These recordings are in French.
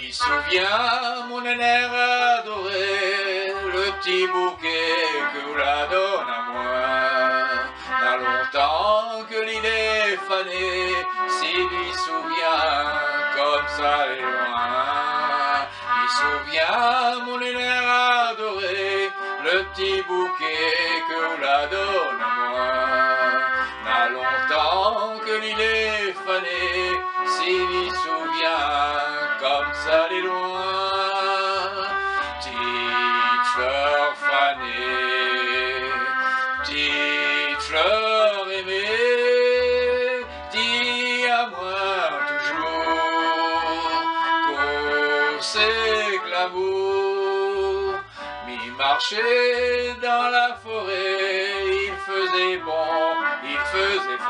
m'y souviens, mon air adoré, le petit bouquet que vous la donne à moi. N'a longtemps que l'île est fanée, s'il m'y souvient, comme ça est loin. M'y souviens, mon air adoré, le petit bouquet que vous la donne à moi. N'a longtemps que l'île est fanée, s'il m'y souvient, les loin. Petite fleur fanée, petite fleur aimée, dis à moi toujours pour ces glamour. Mi marchait dans la forêt, il faisait bon, il faisait frais.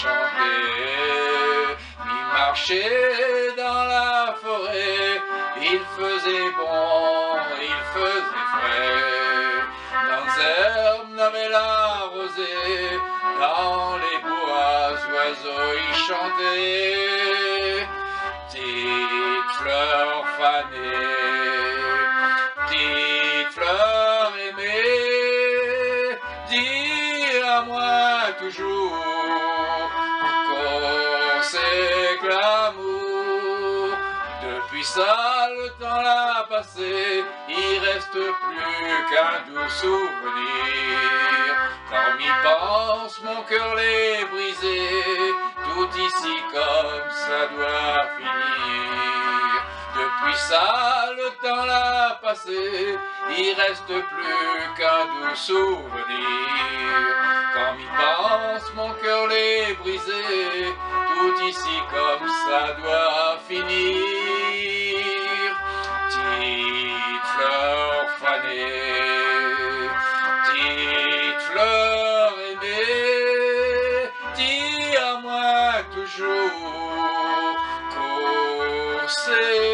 Chantaient. Mi marchait dans la forêt, il faisait bon, il faisait frais. Dans herbes n'avaient la rosée, dans les bois, oiseaux y chantaient. Petite fleur fanée, petite fleur aimée, dis à moi toujours sait que l'amour, depuis ça le temps l'a passé, il reste plus qu'un doux souvenir. Quand m'y pense, mon cœur l'est brisé, tout ici comme ça doit finir. Depuis ça, le temps l'a passé, il reste plus qu'un doux souvenir. Quand m'y pense, mon tout ici comme ça doit finir. Petite fleur fanée, petite fleur aimée, dis à moi toujours sait